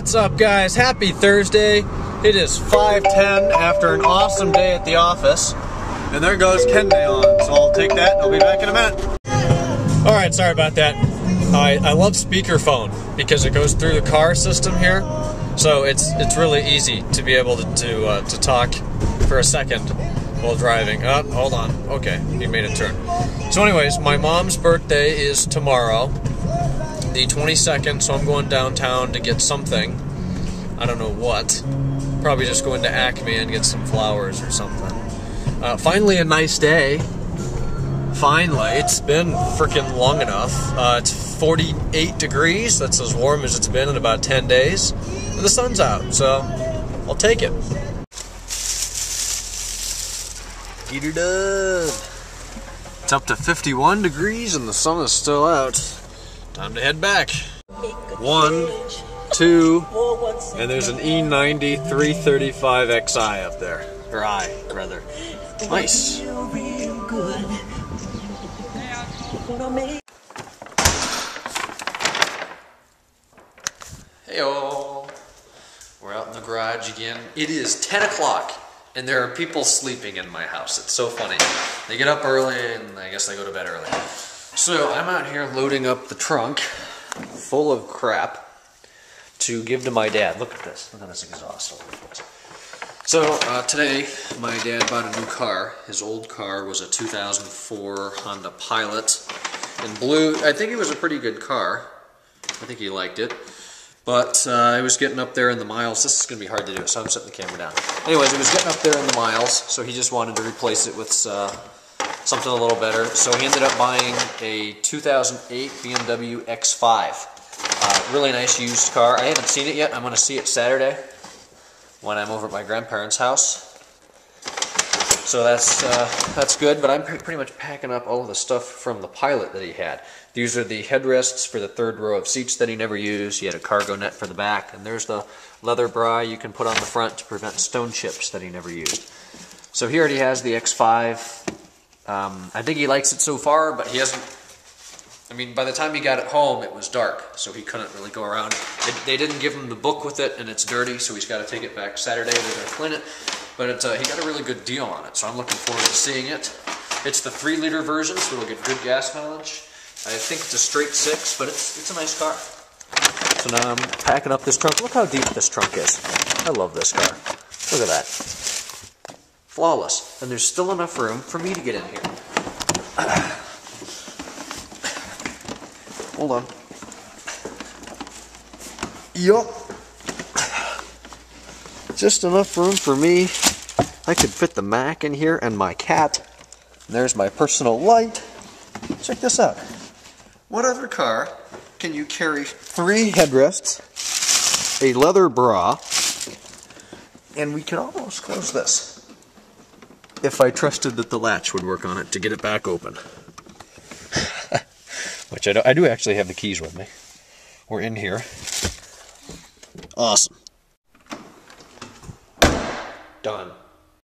What's up, guys? Happy Thursday. It is 5:10 after an awesome day at the office, and there goes Ken Day on. So I'll take that. and I'll be back in a minute. All right, sorry about that. I, I love speakerphone because it goes through the car system here, so it's it's really easy to be able to to, uh, to talk for a second while driving. Oh, hold on. Okay, he made a turn. So, anyways, my mom's birthday is tomorrow, the 22nd. So I'm going downtown to get something. I don't know what. Probably just going to Acme and get some flowers or something. Uh, finally, a nice day. Finally, it's been freaking long enough. Uh, it's 48 degrees. That's as warm as it's been in about 10 days. And the sun's out, so I'll take it. Get it up. It's up to 51 degrees and the sun is still out. Time to head back. One, two, and there's an E E90 335 XI up there. Or I, rather. Nice. Heyo. We're out in the garage again. It is 10 o'clock, and there are people sleeping in my house. It's so funny. They get up early, and I guess they go to bed early. So I'm out here loading up the trunk full of crap to give to my dad. Look at this. Look at this exhaust. So uh, today, my dad bought a new car. His old car was a 2004 Honda Pilot in blue. I think it was a pretty good car. I think he liked it. But uh, I was getting up there in the miles. This is going to be hard to do, so I'm setting the camera down. Anyways, it was getting up there in the miles, so he just wanted to replace it with uh, something a little better. So he ended up buying a 2008 BMW X5. Uh, really nice used car. I haven't seen it yet. I'm going to see it Saturday when I'm over at my grandparents' house. So that's uh, that's good, but I'm pretty much packing up all of the stuff from the Pilot that he had. These are the headrests for the third row of seats that he never used. He had a cargo net for the back, and there's the leather bra you can put on the front to prevent stone chips that he never used. So here he already has the X5. Um, I think he likes it so far, but he hasn't. I mean, by the time he got it home, it was dark, so he couldn't really go around. They, they didn't give him the book with it, and it's dirty, so he's got to take it back Saturday. To clean it. But it, uh, he got a really good deal on it, so I'm looking forward to seeing it. It's the 3 liter version, so it'll get good gas mileage. I think it's a straight 6, but it's, it's a nice car. So now I'm packing up this trunk. Look how deep this trunk is. I love this car. Look at that. Flawless. And there's still enough room for me to get in here. Hold on. Yup. Just enough room for me. I could fit the Mac in here and my cat. There's my personal light. Check this out. What other car can you carry three headrests, a leather bra, and we can almost close this if I trusted that the latch would work on it to get it back open. Which I do, I do actually have the keys with me. We're in here. Awesome. Done.